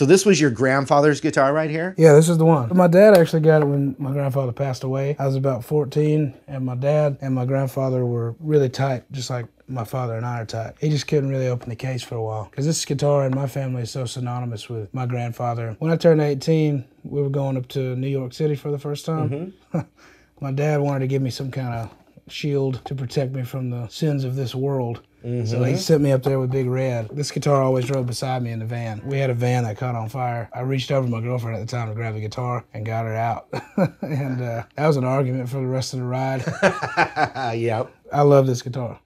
So this was your grandfather's guitar right here? Yeah, this is the one. My dad actually got it when my grandfather passed away. I was about 14, and my dad and my grandfather were really tight, just like my father and I are tight. He just couldn't really open the case for a while because this guitar in my family is so synonymous with my grandfather. When I turned 18, we were going up to New York City for the first time. Mm-hmm. my dad wanted to give me some kind of shield to protect me from the sins of this world. So he sent me up there with Big Red. This guitar always drove beside me in the van. We had a van that caught on fire. I reached over to my girlfriend at the time to grab the guitar and got her out. and uh, that was an argument for the rest of the ride. yep. I love this guitar.